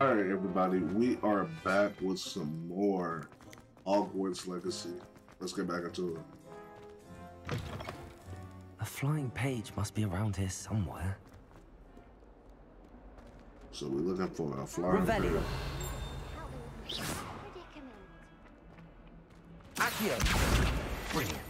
All right, everybody, we are back with some more Hogwarts Legacy. Let's get back into it. A flying page must be around here somewhere. So we're looking for a flying Revelio. page. Accio. Brilliant.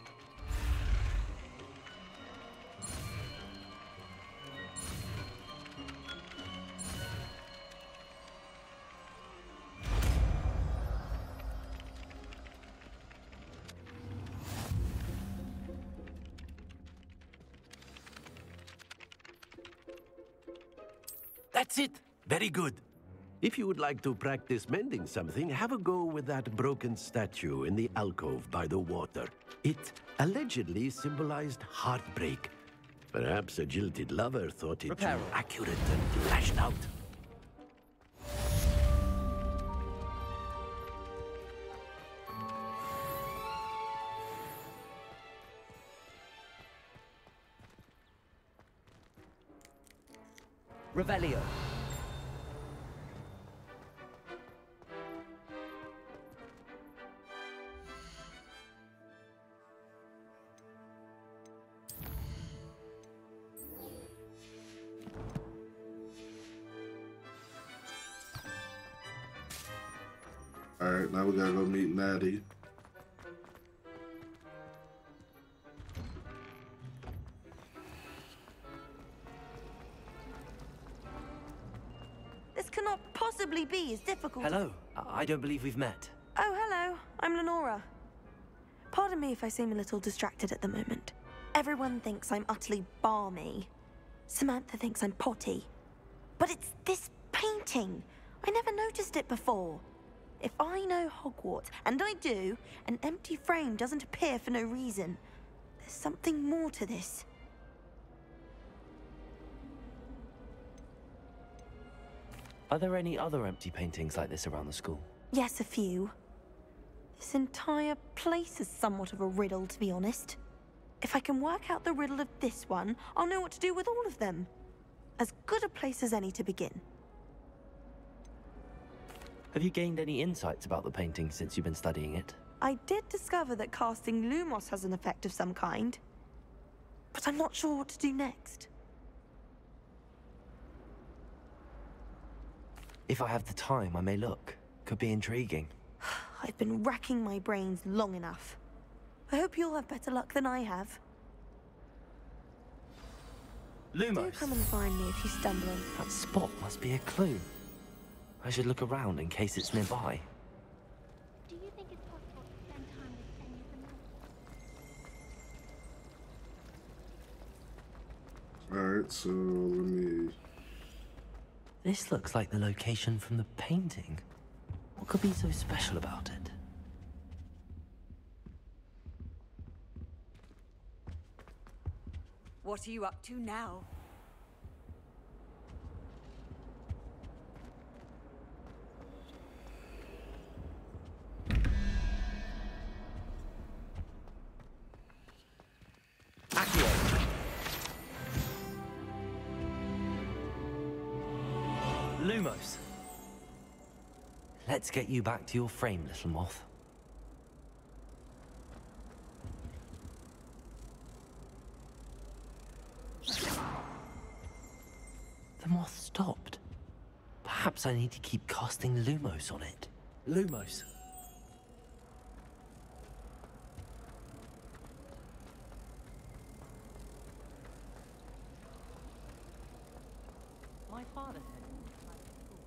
That's it. Very good. If you would like to practice mending something, have a go with that broken statue in the alcove by the water. It allegedly symbolized heartbreak. Perhaps a jilted lover thought it too accurate and lashed out. Revelio. All right, now we gotta go meet Natty. This cannot possibly be as difficult. Hello. I I don't believe we've met. Oh, hello. I'm Lenora. Pardon me if I seem a little distracted at the moment. Everyone thinks I'm utterly balmy. Samantha thinks I'm potty. But it's this painting. I never noticed it before. If I know Hogwarts, and I do, an empty frame doesn't appear for no reason. There's something more to this. Are there any other empty paintings like this around the school? Yes, a few. This entire place is somewhat of a riddle, to be honest. If I can work out the riddle of this one, I'll know what to do with all of them. As good a place as any to begin. Have you gained any insights about the painting since you've been studying it? I did discover that casting Lumos has an effect of some kind. But I'm not sure what to do next. If I have the time, I may look. Could be intriguing. I've been racking my brains long enough. I hope you'll have better luck than I have. Do Lumos. come and find me if you stumble That spot must be a clue. I should look around in case it's nearby. Do you think it's possible to spend time with any of them? All right, so let me. This looks like the location from the painting. What could be so special about it? What are you up to now? Get you back to your frame, little moth. The moth stopped. Perhaps I need to keep casting Lumos on it. Lumos. My father said it was like school.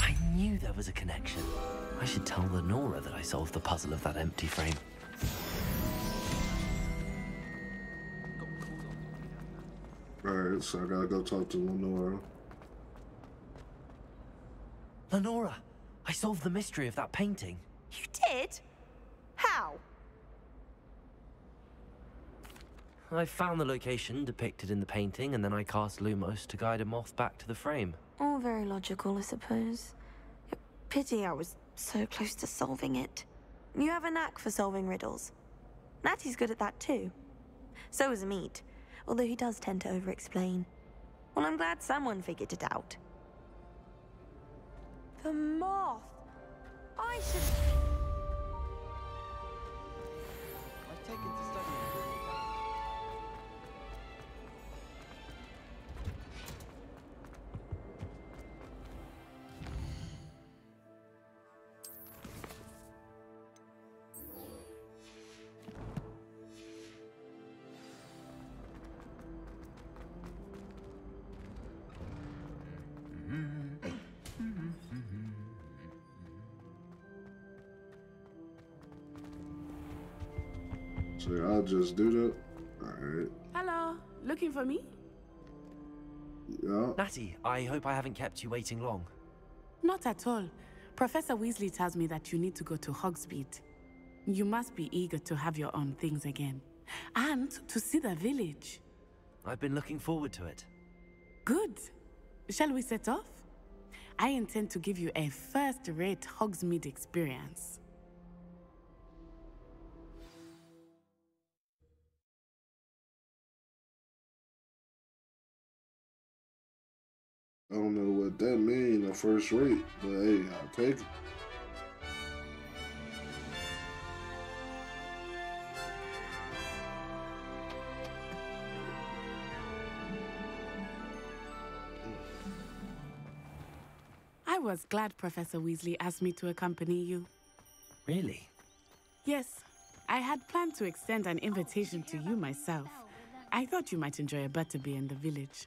I knew there was was a connection. I should tell Lenora that I solved the puzzle of that empty frame. Alright, so I gotta go talk to Lenora. Lenora, I solved the mystery of that painting. You did? How? I found the location depicted in the painting, and then I cast Lumos to guide a moth back to the frame. All very logical, I suppose. Pity I was so close to solving it. You have a knack for solving riddles. Natty's good at that too. So is Amit, although he does tend to over-explain. Well, I'm glad someone figured it out. The moth! I should... I've taken to studying. So yeah, I'll just do that. Alright. Hello, looking for me? Yeah. Natty, I hope I haven't kept you waiting long. Not at all. Professor Weasley tells me that you need to go to Hogsmeade. You must be eager to have your own things again. And to see the village. I've been looking forward to it. Good. Shall we set off? I intend to give you a first-rate Hogsmeade experience. That a first rate, but hey, I'll take it. I was glad Professor Weasley asked me to accompany you. Really? Yes, I had planned to extend an invitation to you myself. I thought you might enjoy a butterbeer in the village.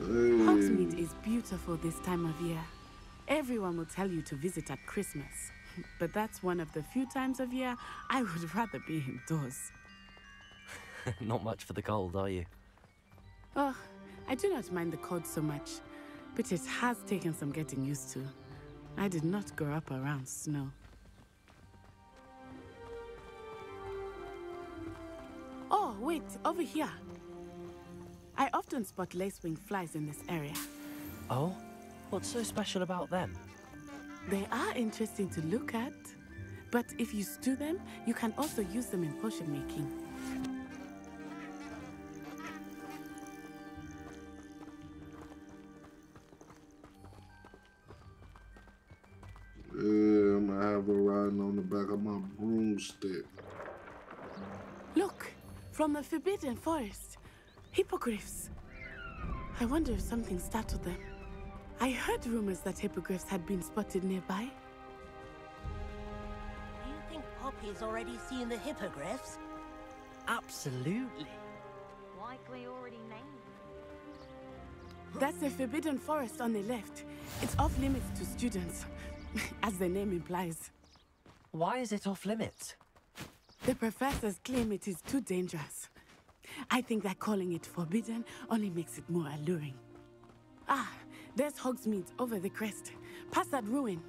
Hogsmeade is beautiful this time of year. Everyone will tell you to visit at Christmas. But that's one of the few times of year I would rather be indoors. Not much for the cold, are you? Oh, I do not mind the cold so much, but it has taken some getting used to. I did not grow up around snow. Oh, wait, over here. I often spot lacewing flies in this area. Oh? What's so special about them? They are interesting to look at, but if you stew them, you can also use them in potion making. Yeah, I'm gonna have her riding on the back of my broomstick. Look, from the Forbidden Forest, hippogriffs. I wonder if something startled them. I heard rumors that hippogriffs had been spotted nearby. Do you think Poppy's already seen the hippogriffs? Absolutely. Likely already named. That's the Forbidden Forest on the left. It's off limits to students, as the name implies. Why is it off limits? The professors claim it is too dangerous. I think that calling it forbidden only makes it more alluring. Ah, there's Hogsmeade over the crest. Past that ruin.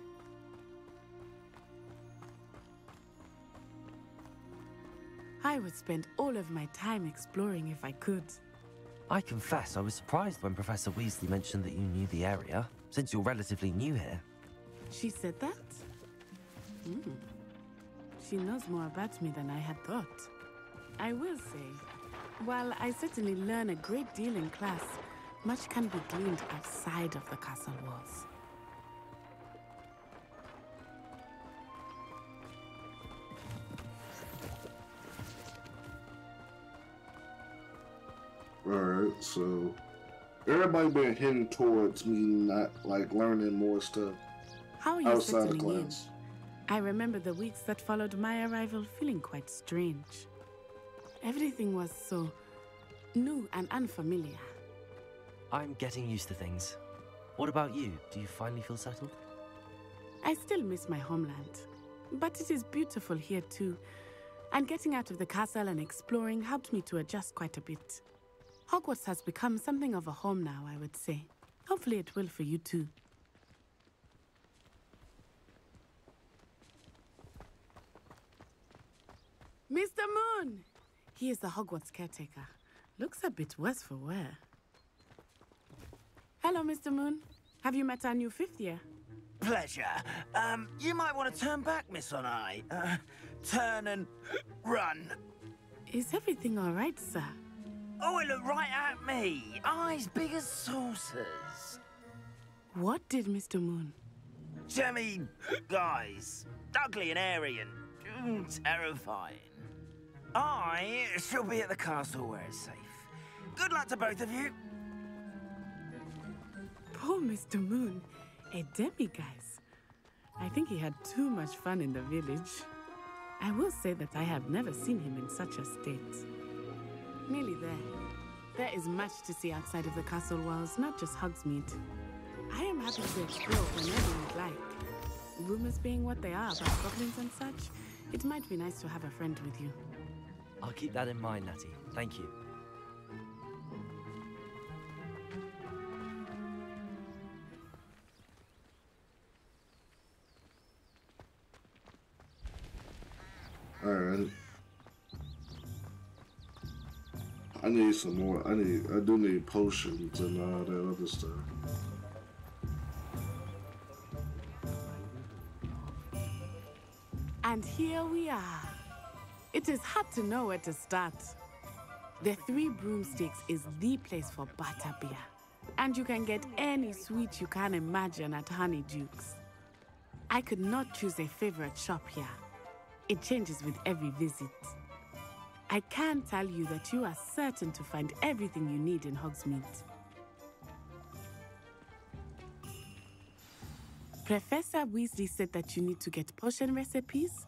I would spend all of my time exploring if I could. I confess I was surprised when Professor Weasley mentioned that you knew the area, since you're relatively new here. She said that? Hmm. She knows more about me than I had thought. I will say, while I certainly learn a great deal in class, much can be gleaned outside of the castle walls. Alright, so everybody been heading towards me not like learning more stuff How are you outside of settling in? class. I remember the weeks that followed my arrival feeling quite strange. Everything was so new and unfamiliar. I'm getting used to things. What about you? Do you finally feel settled? I still miss my homeland, but it is beautiful here too. And getting out of the castle and exploring helped me to adjust quite a bit. Hogwarts has become something of a home now, I would say. Hopefully, it will for you too. Mr. Moon! He is the Hogwarts caretaker. Looks a bit worse for wear. Hello, Mr. Moon. Have you met our new fifth year? Pleasure. Um, you might want to turn back, Miss Onai. Uh, turn and run. Is everything all right, sir? Oh, it looked right at me. Eyes big as saucers. What did Mr. Moon? Jemmy, guys, ugly and airy and mm, terrifying. I shall be at the castle where it's safe. Good luck to both of you. Poor Mr. Moon, a demiguise. I think he had too much fun in the village. I will say that I have never seen him in such a state. Nearly there. There is much to see outside of the castle walls, not just Hogsmeade. I am happy to explore whenever you'd like. Rumors being what they are about goblins and such, it might be nice to have a friend with you. I'll keep that in mind, Natty. Thank you. Alright. I need some more. I need. I do need potions and all that other stuff. And here we are. It is hard to know where to start. The Three Broomsticks is the place for butterbeer. And you can get any sweet you can imagine at Honeydukes. I could not choose a favorite shop here. It changes with every visit. I can tell you that you are certain to find everything you need in Hogsmeade. Professor Weasley said that you need to get potion recipes,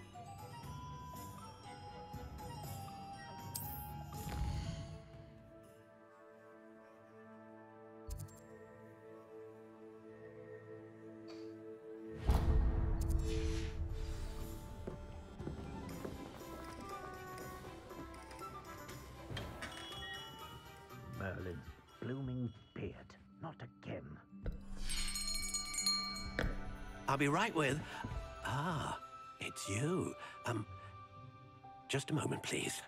I'll be right with. Ah, it's you. Um, just a moment, please.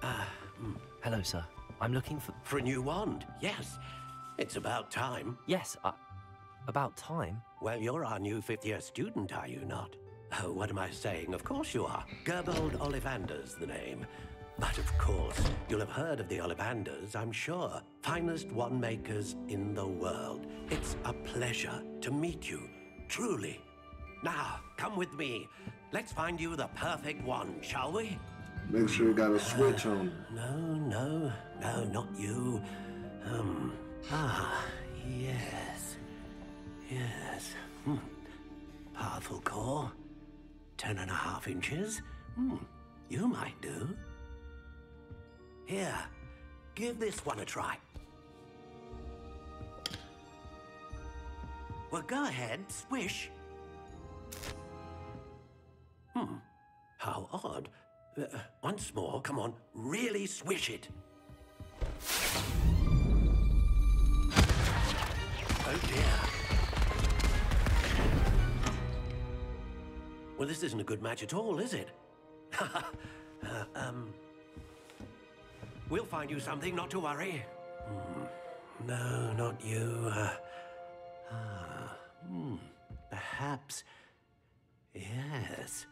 Ah, mm, hello, sir. I'm looking for. For a new wand, yes. It's about time. Yes, I... about time. Well, you're our new fifth year student, are you not? Oh, what am I saying? Of course you are. Gerbold Ollivander's the name. But of course, you'll have heard of the Ollivanders, I'm sure. Finest wand makers in the world. It's a pleasure to meet you, truly. Now, come with me. Let's find you the perfect wand, shall we? Make sure you got a switch on. No, no, no, not you. Um, ah, yes. Yes. Hmm. Powerful core. Ten and a half inches. Hmm. You might do. Here, give this one a try. Well, go ahead, swish. Hmm. How odd. Uh, once more, come on, really swish it. Oh dear. Well, this isn't a good match at all, is it? uh, um. We'll find you something, not to worry. Hmm. No, not you. Uh. Perhaps. Yes.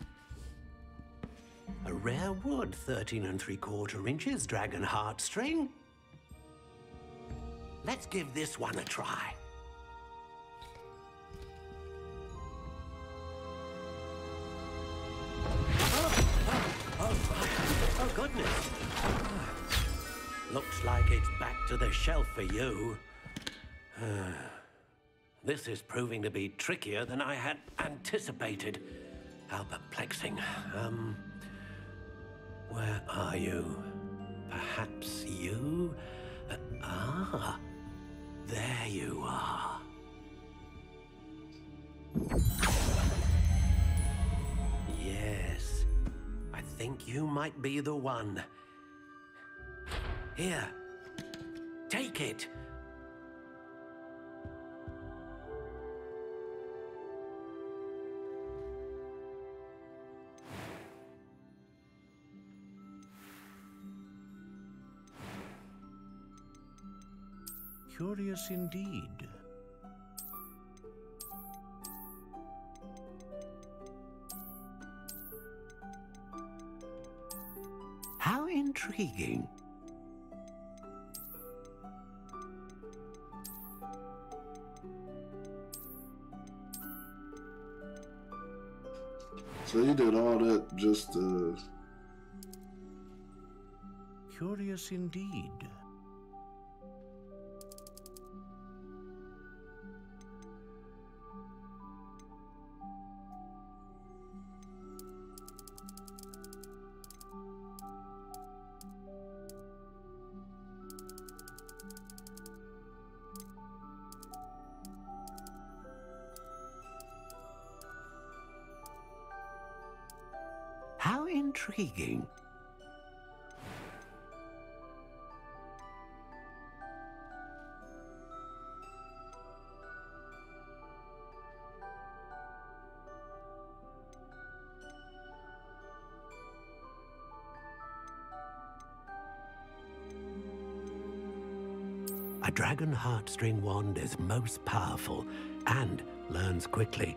A rare wood, 13 and three quarter inches, dragon heartstring. Let's give this one a try. Oh, oh, oh, oh goodness. Looks like it's back to the shelf for you. This is proving to be trickier than I had anticipated. How perplexing. Um, where are you? Perhaps you? Uh, ah, there you are. Yes, I think you might be the one. Here, take it. Curious indeed. How intriguing. So you did all that just uh Curious indeed. Intriguing. A dragon heartstring wand is most powerful and learns quickly.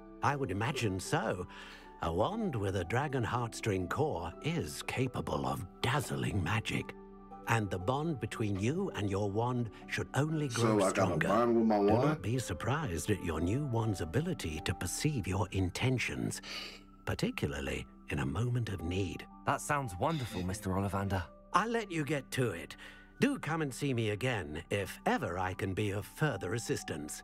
I would imagine so. A wand with a dragon heartstring core is capable of dazzling magic. And the bond between you and your wand should only grow So I got a stronger. bond with my Do not be surprised at your new wand's ability to perceive your intentions, particularly in a moment of need. That sounds wonderful, Mr. Ollivander. I'll let you get to it. Do come and see me again if ever I can be of further assistance.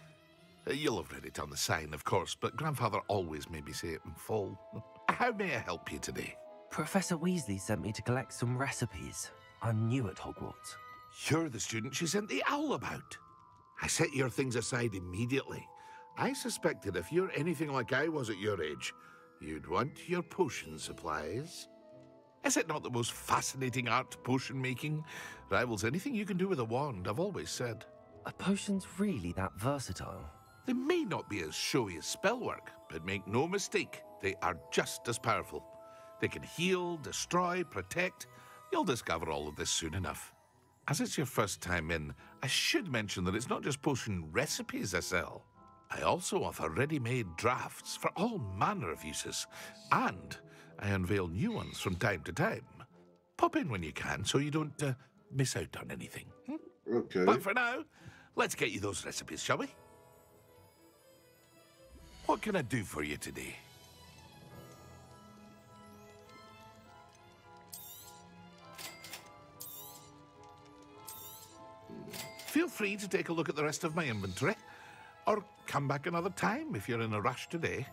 Uh, you'll have read it on the sign, of course, but Grandfather always made me say it in full. How may I help you today? Professor Weasley sent me to collect some recipes. I'm new at Hogwarts. You're the student she sent the owl about. I set your things aside immediately. I suspected if you're anything like I was at your age, you'd want your potion supplies. Is it not the most fascinating art, potion making? Rivals anything you can do with a wand, I've always said. Are potions really that versatile? They may not be as showy as spellwork, but make no mistake, they are just as powerful. They can heal, destroy, protect. You'll discover all of this soon enough. As it's your first time in, I should mention that it's not just potion recipes I sell. I also offer ready-made drafts for all manner of uses, and I unveil new ones from time to time. Pop in when you can so you don't uh, miss out on anything. hmm? Okay. But for now, let's get you those recipes, shall we? What can I do for you today? Feel free to take a look at the rest of my inventory, or come back another time if you're in a rush today.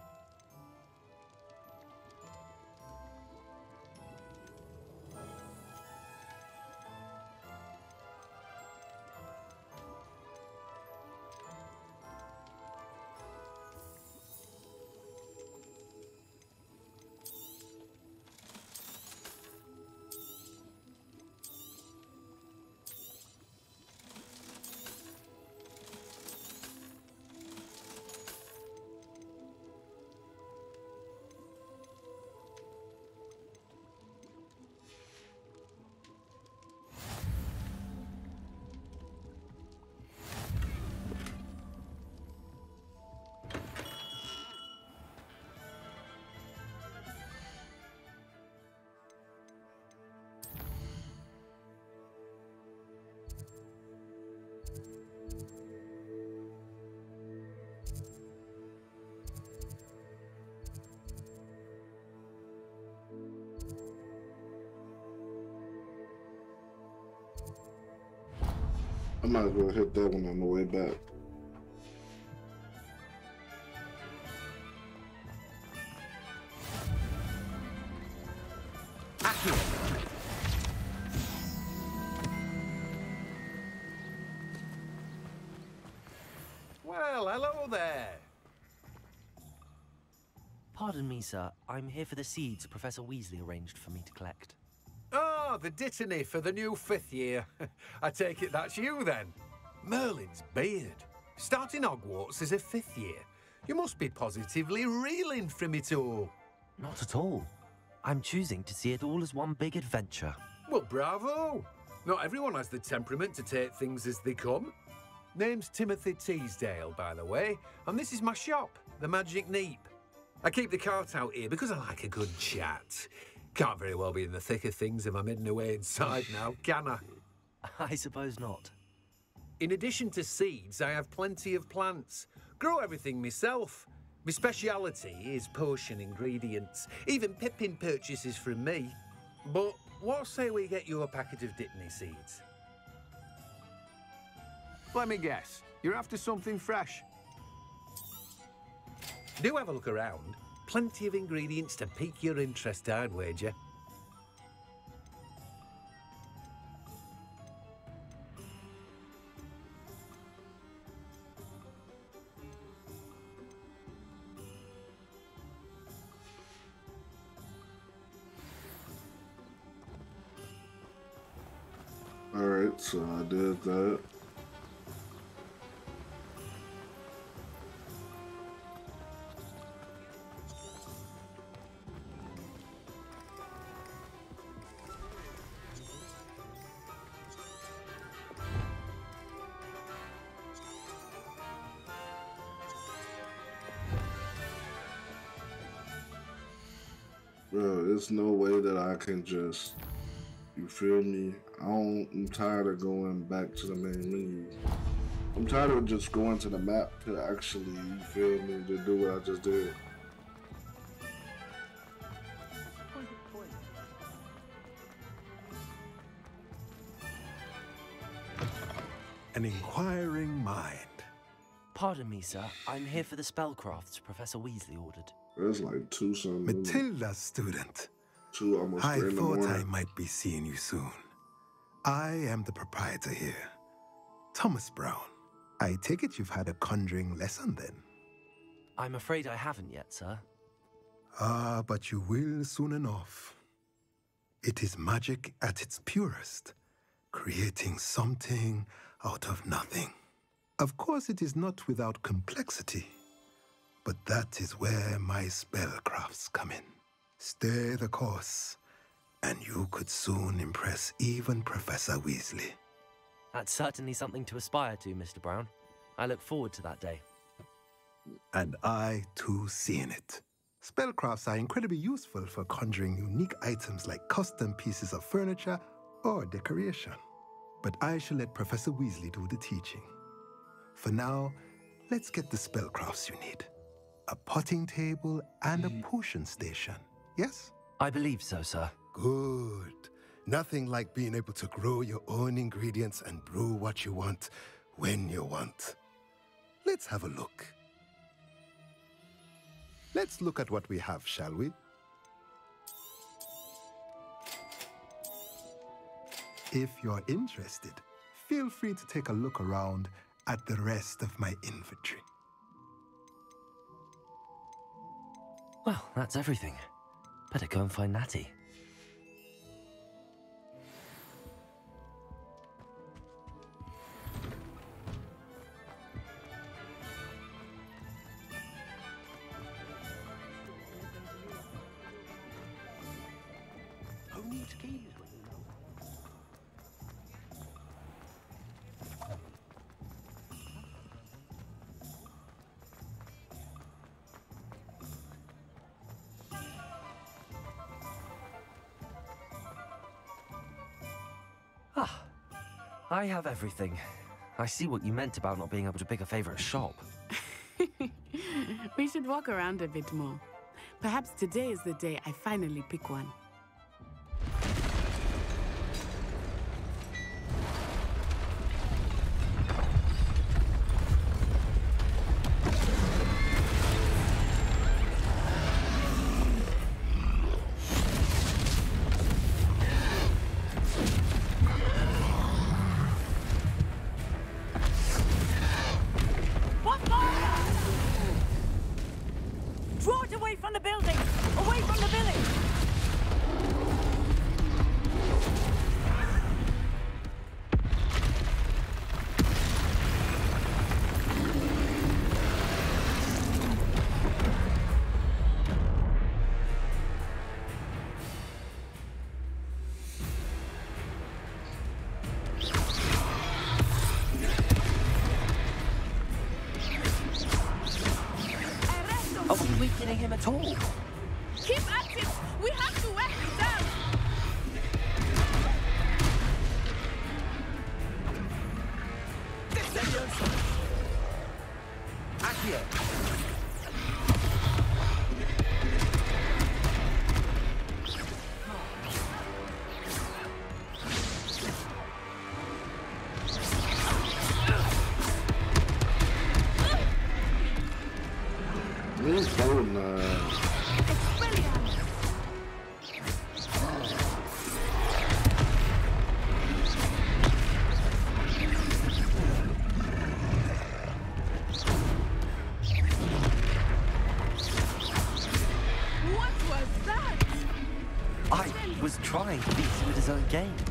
I might as well hit that one on the way back. Well, hello there. Pardon me, sir. I'm here for the seeds Professor Weasley arranged for me to collect. Ah, the dittany for the new fifth year. I take it that's you then. Merlin's beard. Starting Hogwarts as a fifth year. You must be positively reeling from it all. Not at all. I'm choosing to see it all as one big adventure. Well, bravo. Not everyone has the temperament to take things as they come. Name's Timothy Teasdale, by the way, and this is my shop, the Magic Neep. I keep the cart out here because I like a good chat. Can't very well be in the thick of things if I'm hidden away inside now, can I? I suppose not. In addition to seeds, I have plenty of plants. Grow everything myself. My speciality is potion ingredients. Even Pippin purchases from me. But what say we get you a packet of Dittany seeds? Let me guess. You're after something fresh. Do have a look around. Plenty of ingredients to pique your interest, I'd wager. Alright, so I did that. There's no way that I can just You feel me? I don't, I'm tired of going back to the main menu. I'm tired of just going to the map to actually, you feel me, to do what I just did. An inquiring mind. Pardon me, sir. I'm here for the spellcrafts Professor Weasley ordered. There's like two something. Matilda, student. Two almost I three in the thought I might be seeing you soon. I am the proprietor here, Thomas Brown. I take it you've had a conjuring lesson then? I'm afraid I haven't yet, sir. Ah, but you will soon enough. It is magic at its purest, creating something out of nothing. Of course, it is not without complexity, but that is where my spellcrafts come in. Stay the course, and you could soon impress even Professor Weasley. That's certainly something to aspire to, Mr. Brown. I look forward to that day. And I too see in it. Spellcrafts are incredibly useful for conjuring unique items like custom pieces of furniture or decoration. But I shall let Professor Weasley do the teaching. For now, let's get the spellcrafts you need a potting table and a potion station. Yes? I believe so, sir. Good. Nothing like being able to grow your own ingredients and brew what you want when you want. Let's have a look. Let's look at what we have, shall we? If you're interested, feel free to take a look around at the rest of my inventory. Well, that's everything. Better go and find Natty. I have everything. I see what you meant about not being able to pick a favorite shop. we should walk around a bit more. Perhaps today is the day I finally pick one. Weakening him game.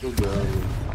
Good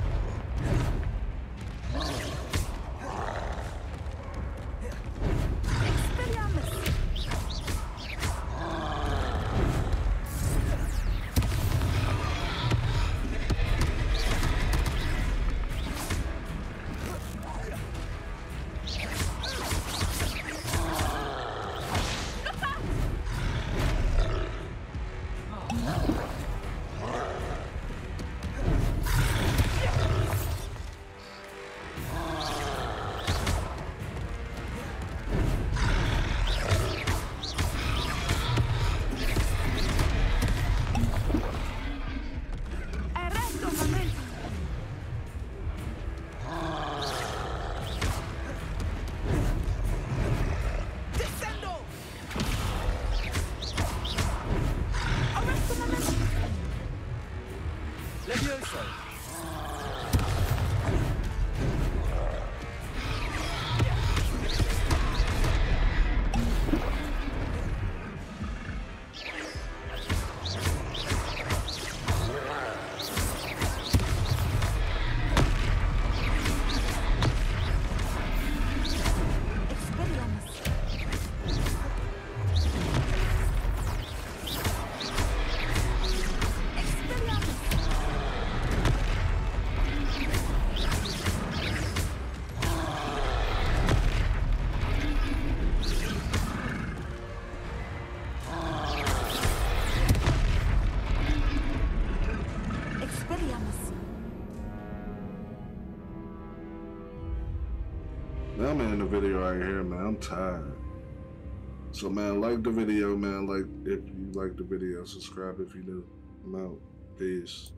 Levioso! The here, man. I'm tired. So man, like the video, man. Like if you like the video, subscribe if you new. I'm out. Peace.